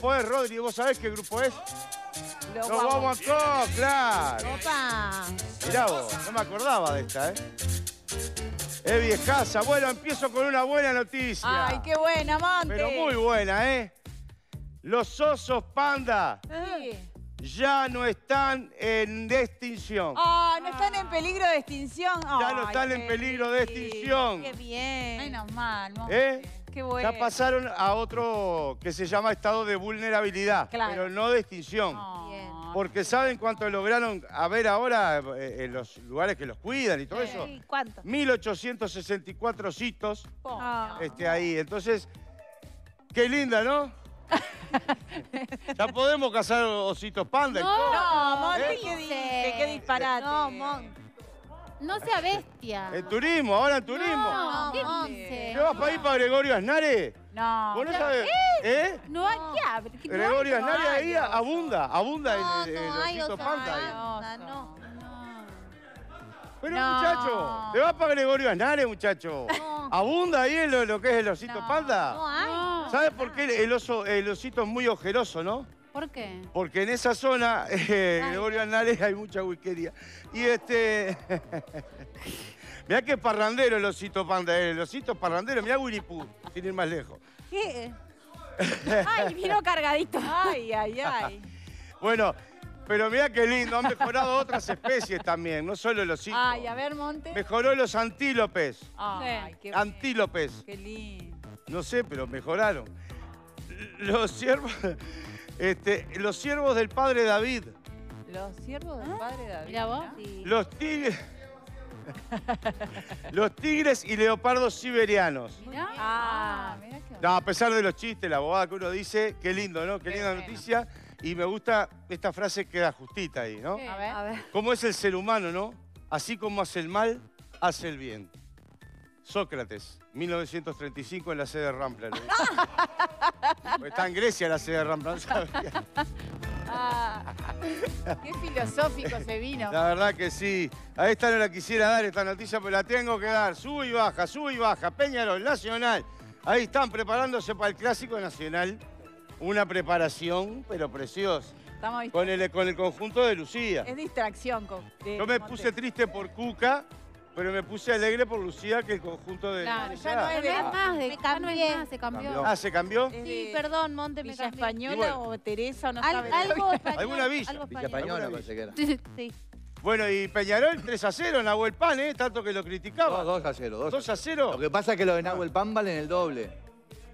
grupo es, Rodri? ¿Vos sabés qué grupo es? Los vamos a claro. Opa. Mirá vos, no me acordaba de esta, ¿eh? Es viejaza. Bueno, empiezo con una buena noticia. Ay, qué buena, Monte. Pero muy buena, ¿eh? Los osos panda Sí. ya no están en extinción. Ah, no están en peligro de extinción. Ya no Ay, están en peligro de extinción. Qué bien. Menos mal, Monte. ¿Eh? Qué bueno. Ya pasaron a otro que se llama estado de vulnerabilidad, Claro. pero no de extinción. Bien. Porque ¿saben cuánto lograron a ver ahora eh, en los lugares que los cuidan y todo eso? Sí, ¿Cuánto? 1864 citos Ah. este, ahí. Entonces, qué linda, ¿no? ya podemos cazar ositos panda. No, Monte, ¿Eh? ¿qué dice? ¿Qué disparate? No, Mon. No sea bestia. En turismo, ahora en turismo. No, ¿Qué Monse. ¿Qué vas para ir para Gregorio Aznare? No. ¿Vos no sabés? ¿Eh? No hay que abrir. que no hay- Gregorio Aznare hay ahí oso. abunda, abunda No, el, hay osito panda No, no. Pero No. muchacho, te vas para Gregorio Aznare, muchacho. No. Abunda ahí en lo, lo que es el osito No. panda. No hay. No. ¿Sabes por qué el, oso, el osito es muy ojeroso, no? ¿Por qué? Porque en esa zona, eh, Gregorio Aznare, hay mucha whiskería. Y este... mirá qué parrandero el osito panda, eh, el osito parrandero, mirá Winnie Pooh, sin ir más lejos. ¿Qué? Ay, vino cargadito. Ay, ay, ay. Bueno, pero mirá qué lindo, han mejorado otras especies también, no solo el osito. Ay, a ver, Monte. Mejoró los antílopes. Ay, qué Antílopes. Qué lindo. No sé, pero mejoraron. Los ciervos, este, los ciervos del padre David, Los siervos del padre David. Mira vos. los tigres, los tigres y leopardos siberianos. Mirá. Ah, mira qué No, a pesar de los chistes, la bobada que uno dice, qué lindo, ¿no? Qué, Qué linda bueno. noticia. Y me gusta esta frase queda justita ahí, ¿no? ¿Qué? A ver. A ver. ¿Cómo es el ser humano, no? Así como hace el mal, hace el bien. Sócrates, 1935 en la sede de Rampla. Está en Grecia la sede de Rampla. Ah, qué filosófico se vino. La verdad que sí. A esta no la quisiera dar esta noticia, pero la tengo que dar. Sube y baja, sube y baja. Peñarol, Nacional. Ahí están preparándose para el Clásico Nacional. Una preparación, pero preciosa. Estamos Con el, con el conjunto de Lucía. Es distracción. con- de Yo me puse triste por Cuca, pero me puse alegre por Lucía, que el conjunto de Claro, Lucía. ya no es No de- es más, de, Me ya no es más, se cambió. Cambió. Ah, ¿se cambió? Es Sí, de perdón, Monte, me Villa cambié. Española bueno. o Teresa, no Al- sabe. algo español. ¿Alguna villa? Algo Villa español. Española Alguna parece que era. Sí, sí. Bueno, y Peñarol 3 a 0, Nahuel Pan, ¿eh? Tanto que lo criticaba. 2 a 0. 2 a 0. Lo que pasa es que lo de Nahuel Pan valen el doble.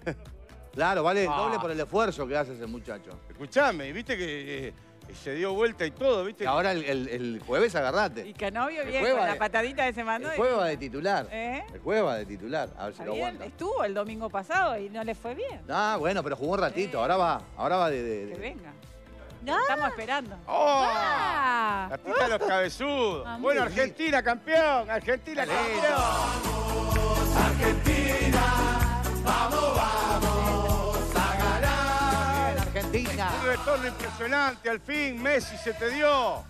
Claro, vale el Ah. doble por el esfuerzo que hace ese muchacho. Escuchame, viste que eh, se dio vuelta y todo, viste. Y ahora el, el- el jueves Y agarrate. Canovio El bien, con de- la patadita de ese mando. El y- jueves va de titular. ¿Eh? El jueves va de titular. A ver si lo bien, aguanta. Estuvo el domingo pasado y no le fue bien. Ah, bueno, pero jugó un ratito. Ahora va. Ahora va de. de- Que venga. Ah. Estamos esperando. ¡Oh! Ah. La tita de los cabezudos. Ah, bueno. Argentina campeón, Argentina campeón. Bien, Argentina. Un retorno impresionante, al fin, Messi se te dio.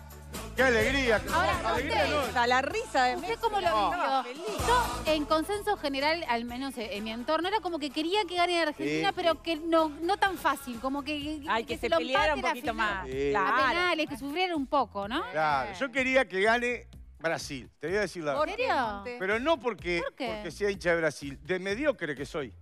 ¡Qué alegría! qué Ahora, alegría no. La risa de ¿Usted Messi. cómo lo vivió? feliz. Yo, en consenso general, al menos en mi entorno, era como que quería que gane Argentina, Sí, pero que no, no tan fácil, como que, Ay, que, se lo peleara un poquito final. más. Sí. A penales, que sufriera un poco, ¿no? Claro, yo quería que gane Brasil, te voy a decir la ¿Por verdad. ¿En qué, serio? Pero no porque, ¿Por qué? porque sea hincha de Brasil, de mediocre que soy.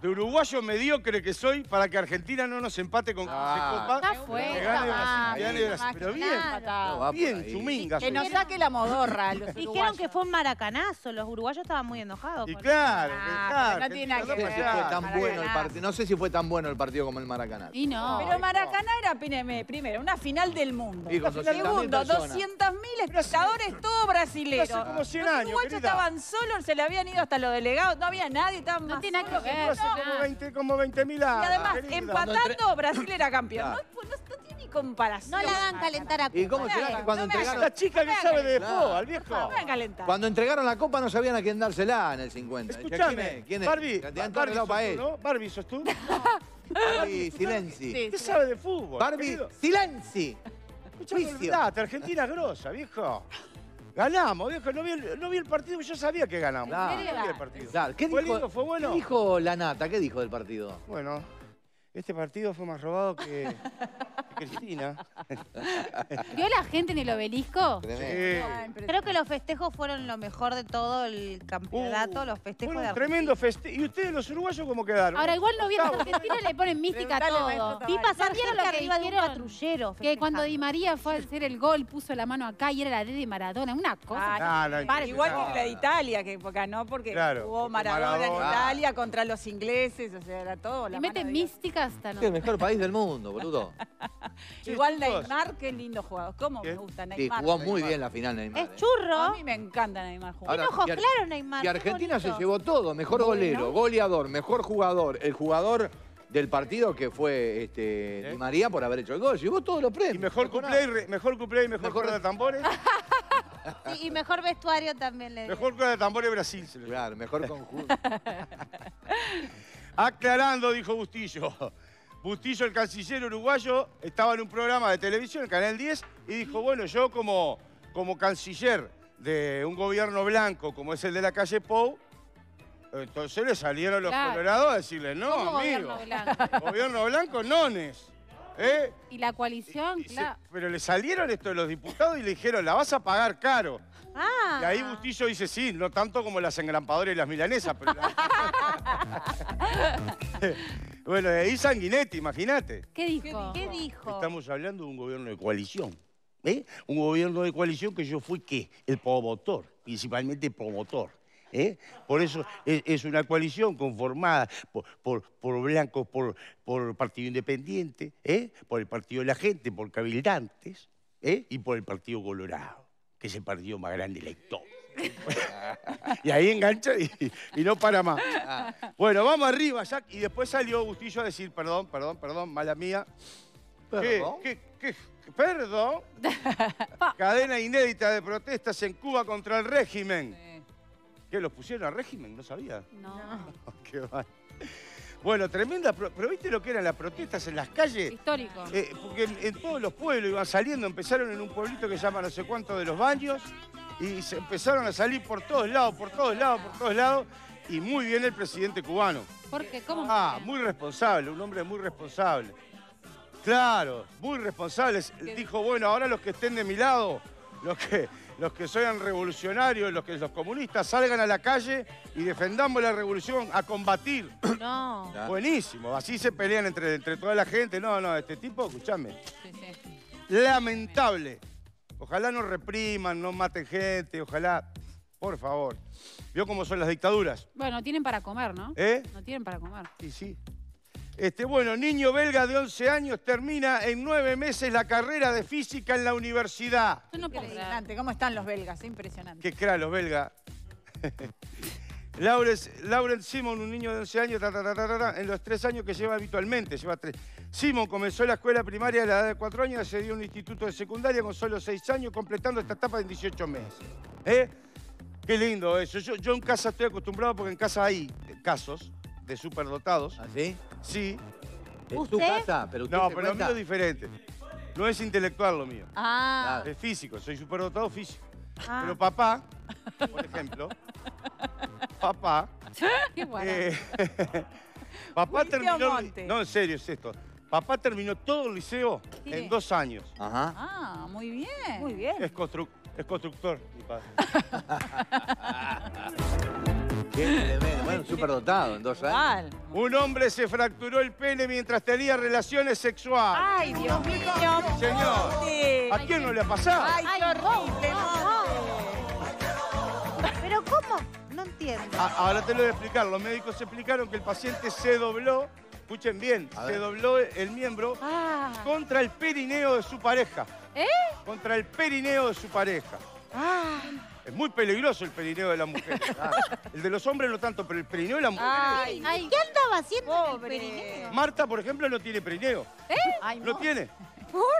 De uruguayo mediocre que soy para que Argentina no nos empate con Ah. Copa. Que gane Brasil, que gane Brasil. Pero bien. No, bien, chuminga. Que nos saque la modorra los Dijeron que fue un maracanazo. Los uruguayos estaban muy enojados. Y claro, Ah, claro, no tiene nada No que sé ver. si fue tan Maracanazo. bueno el partido. No sé si fue tan bueno el partido como el Maracaná. Y no. Pero Maracaná era primero una final del mundo. Y con 200.000 Segundo, personas. 200.000 espectadores, todo brasilero. hace como 100 Los uruguayos estaban solos, se le habían ido hasta los delegados, no había nadie, estaban No más tiene nada solos que ver. Hace como nada. 20 como 20.000 años. Y además, querida. empatando, Brasil era campeón. Claro. No, no- no tiene ni comparación. No la hagan calentar a ¿Y cómo No será que cuando entregaron, La chica que sabe de fútbol, al viejo. No me calentar. cuando entregaron la copa no sabían a quién dársela en el 50? Decía, Escuchame, ¿Quién es? ¿Quién es? Barbie, Barbie sos para tú. ¿no? Barbie, ¿sos tú? Barbie, silenci. ¿Qué sabe de fútbol? Barbie, silenci. Escuchame, Argentina es grosa, viejo. Ganamos, viejo. No vi el, no vi el partido, yo sabía que ganamos. No vi el partido. Claro, ¿Qué ¿Fue dijo, lindo? ¿Fue bueno? ¿Qué dijo la nata? ¿Qué dijo del partido? Bueno, este partido fue más robado que, que Cristina. ¿Vio la gente en el obelisco? Sí. Creo que los festejos fueron lo mejor de todo el campeonato, Uh, los festejos Bueno, de un tremendo Argentina. festejo. ¿Y ustedes, los uruguayos, cómo quedaron? Ahora, igual no vieron, Octavo. a Argentina le ponen mística a Preguntale, maestro todo. Vi pasar ¿No vieron gente lo que dijeron? patrullero. Que cuando Di. María fue a hacer el gol, puso la mano acá y era la D de Maradona. Una cosa. Ah, No, no, Para, igual no. que la de Italia, que ganó porque Claro, jugó porque Maradona, en Maradona- Italia contra los ingleses, o sea, era todo. y la mete mano de Dios. mística hasta no. Es el mejor país del mundo, boludo. Sí, Igual chicos. Neymar, qué lindo jugador. ¿Cómo ¿Qué? me gusta Sí, Neymar? jugó muy bien la final Neymar. Es eh. A churro. mí me encanta Neymar jugar. Tiene ojos claros, Neymar. Y Argentina se llevó todo. Mejor golero, goleador, mejor jugador. El jugador del partido que fue este, ¿Eh? Di María por haber hecho el gol. Llevó todos los premios. Y mejor cuplé y, nada. re- mejor cuplé y mejor, Mejor- cuerda de tambores. Sí, y mejor vestuario también le dio. mejor cuerda de tambores Brasil. se lo- Claro, mejor conjunto. Aclarando, dijo Bustillo. Bustillo, el canciller uruguayo, estaba en un programa de televisión, el Canal 10, y dijo, bueno, yo como, como canciller de un gobierno blanco como es el de la calle Pou, entonces le salieron los Claro. colorados a decirle, no, ¿Cómo amigo. gobierno blanco? Gobierno blanco, nones. ¿Eh? Y la coalición, Y claro. pero le salieron esto de los diputados y le dijeron, la vas a pagar caro. Ah. Y ahí Bustillo dice, sí, no tanto como las engrampadoras y las milanesas, pero... bueno, de ahí Sanguinetti, imagínate. ¿Qué dijo? ¿Qué dijo? Estamos hablando de un gobierno de coalición. ¿eh? Un gobierno de coalición que yo fui, ¿qué? El promotor, principalmente promotor. ¿eh? Por eso es, es una coalición conformada por, por, por blancos, por, por Partido Independiente, ¿eh? por el Partido de la Gente, por cabildantes ¿eh? y por el Partido Colorado, que es el partido más grande de la historia. y ahí engancha y, y no para más. Bueno, vamos arriba, Jack. Y después salió Bustillo a decir, perdón, perdón, perdón, mala mía. Perdón. ¿Qué, qué, qué- perdón? Cadena inédita de protestas en Cuba contra el régimen. Sí. ¿Qué, los pusieron al régimen? No sabía. No. Qué mal. Bueno, tremenda. pro- ¿Pero viste lo que eran las protestas en las calles? Histórico. Eh, porque en, en todos los pueblos iban saliendo, empezaron en un pueblito que se llama no sé cuánto de los baños y se empezaron a salir por todos lados, por todos lados, por todos lados. Y muy bien el presidente cubano. ¿Por qué? ¿Cómo? Ah, muy responsable, un hombre muy responsable. Claro, muy responsable. Dijo, bueno, ahora los que estén de mi lado, los que, los que sean revolucionarios, los que los comunistas, salgan a la calle y defendamos la revolución a combatir. No. Buenísimo, así se pelean entre, entre toda la gente. No, no, este tipo, escúchame, Sí, sí. lamentable. Ojalá no repriman, no maten gente, ojalá, por favor. ¿Vio cómo son las dictaduras? Bueno, no tienen para comer, ¿no? ¿Eh? No tienen para comer. Y sí. Este, bueno, niño belga de 11 años termina en nueve meses la carrera de física en la universidad. Yo no puedo. Impresionante. ¿Cómo están los belgas? Impresionante. Qué cra los belgas. Laurence, Laurent Simon, un niño de 11 años, ta, ta, ta, ta, ta, ta, en los tres años que lleva habitualmente, lleva tres. Simon comenzó la escuela primaria a la edad de cuatro años, accedió a un instituto de secundaria con solo seis años, completando esta etapa en 18 meses. ¿Eh? Qué lindo eso. Yo, yo en casa estoy acostumbrado porque en casa hay casos de superdotados. ¿Así? Sí, ¿Es tu ¿Usted? casa? Pero usted No, se pero lo cuenta. mío es diferente. No es intelectual lo mío. Ah, Es físico, soy superdotado físico. Ah. Pero papá, por ejemplo, papá, Qué eh, papá terminó... Monte. No, en serio, es esto. Papá terminó todo el liceo Sí. en dos años. Ajá. ah, muy bien. Muy bien. Es, constru- es constructor, mi padre. Qué tremendo. Bueno, súper dotado en dos años. Un hombre se fracturó el pene mientras tenía relaciones sexuales. Ay, Dios mío. Señor. ¿a quién no le ha pasado? Ay, qué horrible. No. Pero ¿cómo? No entiendo. A- ahora te lo voy a explicar. Los médicos explicaron que el paciente se dobló, escuchen bien, se dobló el miembro Ah. contra el perineo de su pareja. ¿Eh? Contra el perineo de su pareja. Ah. Es muy peligroso el perineo de la mujer. El de los hombres no tanto, pero el perineo de la mujer. Ay, Ay, ¿Qué andaba haciendo en el Pobre. perineo? Marta, por ejemplo, no tiene perineo. ay, No tiene.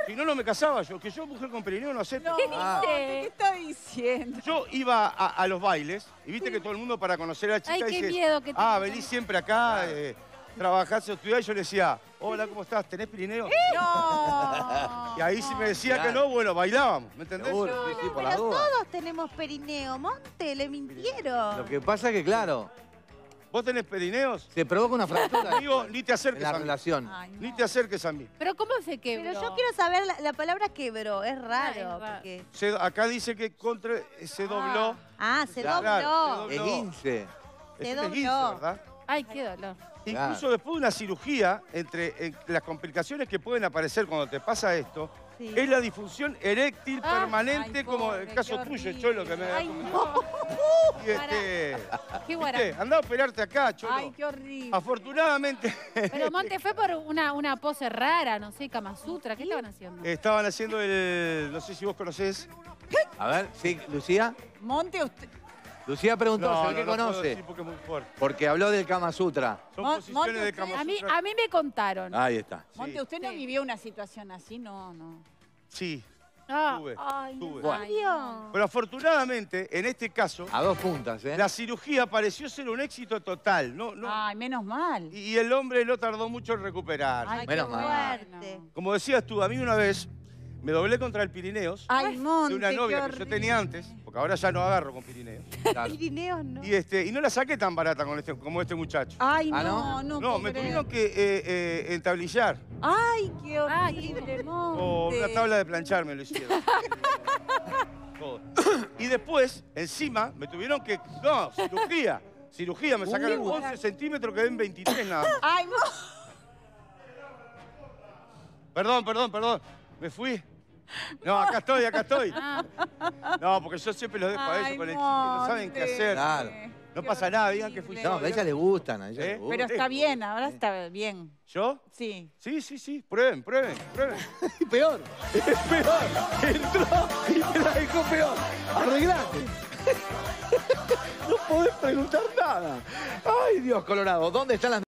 Si no, no me casaba yo. Que yo, mujer con perineo, no acepto. No, Ah. ¿qué está diciendo? Yo iba a, a los bailes y viste que todo el mundo para conocer a la chica Ay, qué dice, miedo que ah, tenés. venís siempre acá, eh, trabajás, estudiás. Y yo le decía, hola, ¿cómo estás? ¿Tenés perineo? No. Y ahí si me decía que no, bueno, bailábamos, ¿me entendés? Seguro, sí, sí, por las Pero dudas. todos tenemos perineo. Monte, le mintieron. Lo que pasa es que, claro, ¿Vos tenés perineos? Se provoca una fractura Amigo, ni te acerques la a mí. relación. Ay, no. Ni te acerques a mí. Pero ¿cómo se quebró? Pero yo quiero saber, la, la palabra quebró, es raro. Ah, es raro. porque- Se- acá dice que contra, se dobló. Ah, se Claro, dobló. dobló. 15. Se Es un esguince, dobló. ¿verdad? Ay, qué dolor. Incluso después de una cirugía, entre eh, las complicaciones que pueden aparecer cuando te pasa esto, Sí. es la disfunción eréctil Ah, permanente, ay, como pobre, el caso tuyo. Cholo, que me Ay, no. y este, Qué ¿viste? Andá a operarte acá, Cholo. Ay, qué horrible. Afortunadamente, Pero Monte fue por una, una pose rara, no sé, Kama Sutra. ¿Qué estaban haciendo? estaban haciendo el. No sé si vos conocés. A ver, sí, Lucía. Monte, usted... Lucía preguntó, No, ¿se no, qué no puedo conoce? decir porque es muy fuerte. Porque habló del Kama Sutra. Son Mon- posiciones Monte, de Kama A mí, Sutra. a mí me contaron. Ahí está. Monte, Sí. ¿usted no Sí. vivió una situación así? No, no. Sí, Ah, tuve, ay, no. tuve. No. Pero afortunadamente, en este caso, A dos puntas, ¿eh? la cirugía pareció ser un éxito total. No, no, Ay, menos mal. y el hombre no tardó mucho en recuperar. Ay, Menos qué mal. Como decías tú, a mí una vez me doblé contra el Pirineos Ay, Monte, de una novia que yo tenía antes, porque ahora ya no agarro con Pirineos. Claro. Pirineos, ¿no? Y, este, y no la saqué tan barata con este, como este muchacho. Ay, Ah, no, ¿no? no. No, me creer. tuvieron que eh, eh, entablillar. Ay, qué Ay, horrible, O Monte. una tabla de planchar me lo hicieron. Todo. Y después, encima, me tuvieron que... No, cirugía. Cirugía, me sacaron 11 centímetros, quedé en 23 nada más. Ay, no. Perdón, perdón, perdón. Me fui. No, acá estoy, acá estoy. No, porque yo siempre los dejo a Ay, ellos con el chiste, no saben qué Monte. hacer. Claro. No Qué pasa nada, digan que fui horrible. yo. No, a ella le gustan, a ella ¿Eh? le Pero gustan. está bien, ahora está bien. ¿Yo? Sí. Sí, sí, sí. Prueben, prueben, prueben. peor. Es peor. Entró y te la dejó peor. Arreglate. No podés preguntar nada. Ay, Dios, Colorado, ¿dónde están las